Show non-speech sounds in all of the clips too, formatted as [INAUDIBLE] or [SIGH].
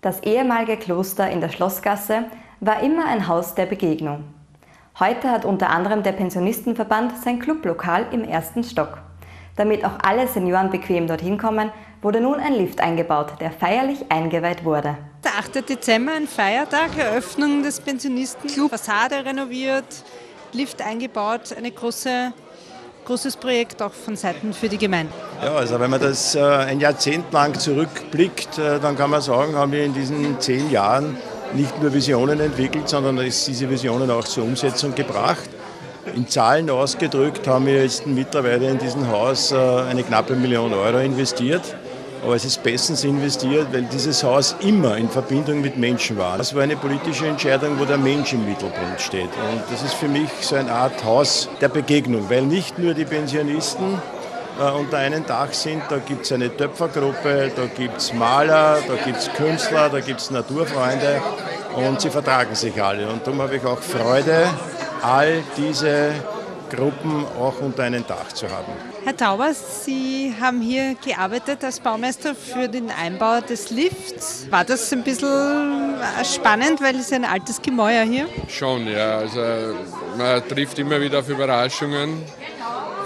Das ehemalige Kloster in der Schlossgasse war immer ein Haus der Begegnung. Heute hat unter anderem der Pensionistenverband sein Clublokal im ersten Stock. Damit auch alle Senioren bequem dorthin kommen, wurde nun ein Lift eingebaut, der feierlich eingeweiht wurde. Der 8. Dezember, ein Feiertag, Eröffnung des Pensionistenclubs, Fassade renoviert, Lift eingebaut, eine große großes Projekt auch von Seiten für die Gemeinde. Ja, also wenn man das äh, ein Jahrzehnt lang zurückblickt, äh, dann kann man sagen, haben wir in diesen zehn Jahren nicht nur Visionen entwickelt, sondern ist diese Visionen auch zur Umsetzung gebracht. In Zahlen ausgedrückt haben wir jetzt mittlerweile in diesem Haus äh, eine knappe Million Euro investiert. Aber es ist bestens investiert, weil dieses Haus immer in Verbindung mit Menschen war. Das war eine politische Entscheidung, wo der Mensch im Mittelpunkt steht. Und das ist für mich so eine Art Haus der Begegnung, weil nicht nur die Pensionisten äh, unter einem Dach sind. Da gibt es eine Töpfergruppe, da gibt es Maler, da gibt es Künstler, da gibt es Naturfreunde und sie vertragen sich alle. Und darum habe ich auch Freude, all diese Gruppen auch unter einem Dach zu haben. Herr Tauber, Sie haben hier gearbeitet als Baumeister für den Einbau des Lifts. War das ein bisschen äh, spannend, weil es ein altes Gemäuer hier? Schon, ja. Also man trifft immer wieder auf Überraschungen,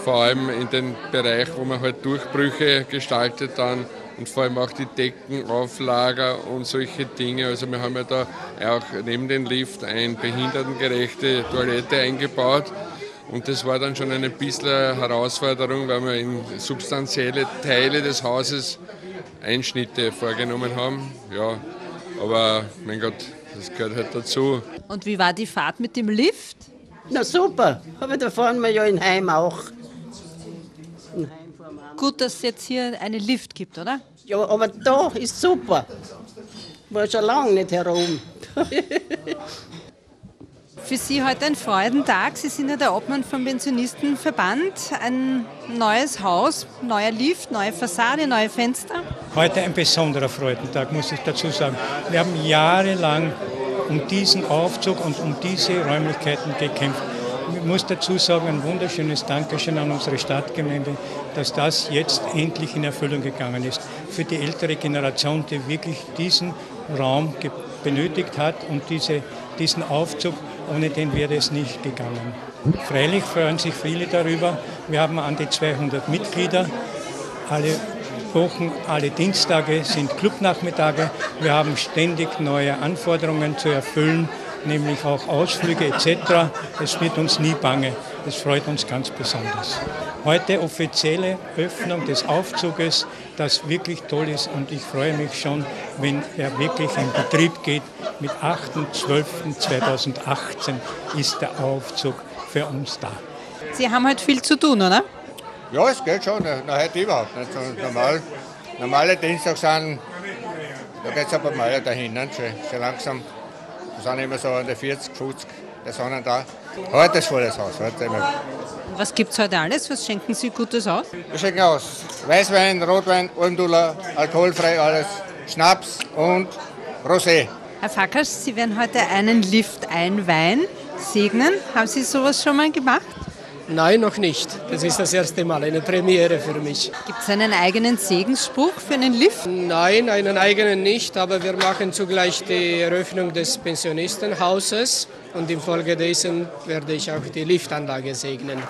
vor allem in dem Bereich, wo man halt Durchbrüche gestaltet dann und vor allem auch die Deckenauflager und solche Dinge. Also wir haben ja da auch neben dem Lift eine behindertengerechte Toilette eingebaut und das war dann schon eine bisschen Herausforderung, weil wir in substanzielle Teile des Hauses Einschnitte vorgenommen haben. Ja, aber mein Gott, das gehört halt dazu. Und wie war die Fahrt mit dem Lift? Na super, aber da fahren wir ja in Heim auch. In Heim Gut, dass es jetzt hier einen Lift gibt, oder? Ja, aber da ist super. War schon lange nicht herum. [LAUGHS] Für Sie heute ein Freudentag. Sie sind ja der Obmann vom Pensionistenverband. Ein neues Haus, neuer Lift, neue Fassade, neue Fenster. Heute ein besonderer Freudentag, muss ich dazu sagen. Wir haben jahrelang um diesen Aufzug und um diese Räumlichkeiten gekämpft. Ich muss dazu sagen, ein wunderschönes Dankeschön an unsere Stadtgemeinde, dass das jetzt endlich in Erfüllung gegangen ist. Für die ältere Generation, die wirklich diesen Raum benötigt hat und diese, diesen Aufzug ohne den wäre es nicht gegangen. Freilich freuen sich viele darüber. Wir haben an die 200 Mitglieder. Alle Wochen, alle Dienstage sind Clubnachmittage. Wir haben ständig neue Anforderungen zu erfüllen, nämlich auch Ausflüge etc. Es wird uns nie bange. Das freut uns ganz besonders. Heute offizielle Öffnung des Aufzuges, das wirklich toll ist und ich freue mich schon, wenn er wirklich in Betrieb geht. Mit 8.12.2018 ist der Aufzug für uns da. Sie haben heute viel zu tun, oder? Ja, es geht schon. Na, heute überhaupt nicht. Normal, normale Dienstag sind, da geht es aber mal dahin, schon, schon langsam. Wir sind immer so an der 40, 50 Personen da. Heute ist volles Haus. Heute immer. Was gibt es heute alles? Was schenken Sie Gutes aus? Wir schenken aus Weißwein, Rotwein, Almdudler, alkoholfrei alles, Schnaps und Rosé. Herr Fackers, Sie werden heute einen Lift einweihen, segnen. Haben Sie sowas schon mal gemacht? Nein, noch nicht. Das ist das erste Mal, eine Premiere für mich. Gibt es einen eigenen Segensspruch für einen Lift? Nein, einen eigenen nicht, aber wir machen zugleich die Eröffnung des Pensionistenhauses und infolgedessen werde ich auch die Liftanlage segnen.